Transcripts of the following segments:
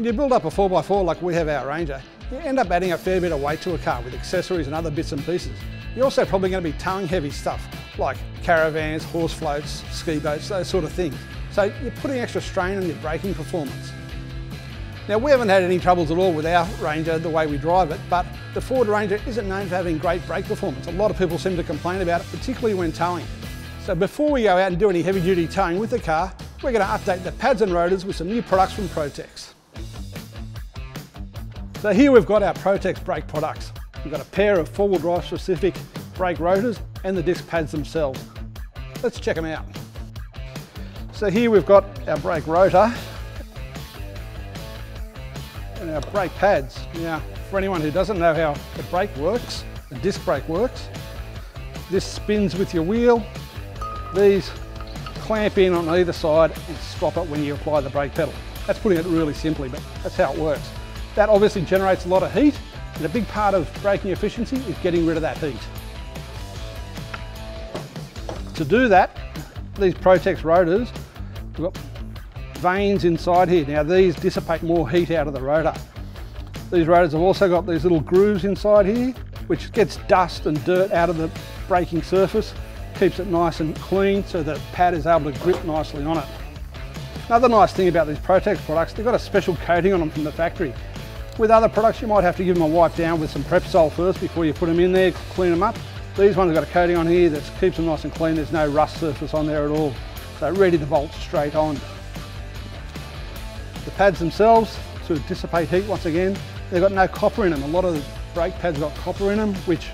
When you build up a 4x4 like we have our Ranger, you end up adding a fair bit of weight to a car with accessories and other bits and pieces. You're also probably going to be towing heavy stuff like caravans, horse floats, ski boats, those sort of things. So you're putting extra strain on your braking performance. Now we haven't had any troubles at all with our Ranger the way we drive it, but the Ford Ranger isn't known for having great brake performance. A lot of people seem to complain about it, particularly when towing. So before we go out and do any heavy duty towing with the car, we're going to update the pads and rotors with some new products from Protex. So here we've got our Protex brake products. We've got a pair of four-wheel drive specific brake rotors and the disc pads themselves. Let's check them out. So here we've got our brake rotor and our brake pads. Now, for anyone who doesn't know how the brake works, the disc brake works, this spins with your wheel. These clamp in on either side and stop it when you apply the brake pedal. That's putting it really simply, but that's how it works. That obviously generates a lot of heat, and a big part of braking efficiency is getting rid of that heat. To do that, these Protex rotors, we've got vanes inside here. Now these dissipate more heat out of the rotor. These rotors have also got these little grooves inside here, which gets dust and dirt out of the braking surface, keeps it nice and clean so the pad is able to grip nicely on it. Another nice thing about these Protex products, they've got a special coating on them from the factory. With other products, you might have to give them a wipe down with some Prepsol first before you put them in there, clean them up. These ones have got a coating on here that keeps them nice and clean. There's no rust surface on there at all. So ready to bolt straight on. The pads themselves to dissipate heat once again. They've got no copper in them. A lot of the brake pads got copper in them, which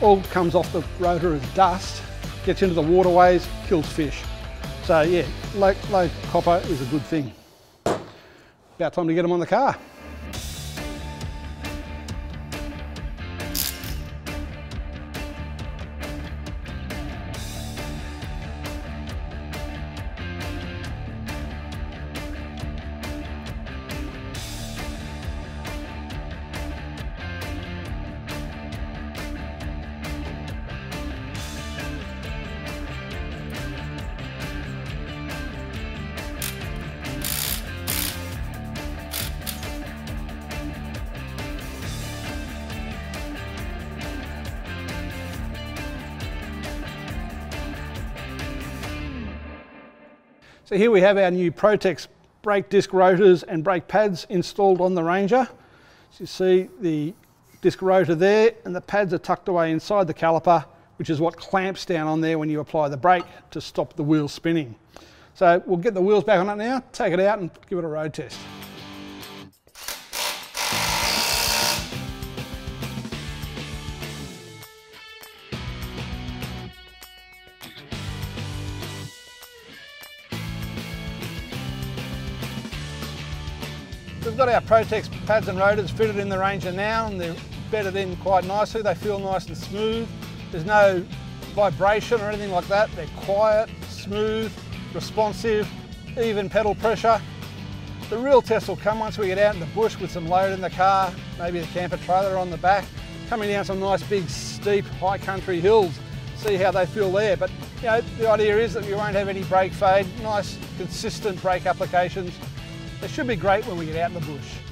all comes off the rotor as dust, gets into the waterways, kills fish. So yeah, low, low copper is a good thing. About time to get them on the car. So here we have our new Protex brake disc rotors and brake pads installed on the Ranger. So you see the disc rotor there and the pads are tucked away inside the caliper, which is what clamps down on there when you apply the brake to stop the wheel spinning. So we'll get the wheels back on it now, take it out and give it a road test. We've got our Protex pads and rotors fitted in the Ranger now and they're bedded in quite nicely. They feel nice and smooth. There's no vibration or anything like that. They're quiet, smooth, responsive, even pedal pressure. The real test will come once we get out in the bush with some load in the car, maybe the camper trailer on the back, coming down some nice big steep high country hills, see how they feel there. But you know, the idea is that you won't have any brake fade, nice consistent brake applications, they should be great when we get out in the bush.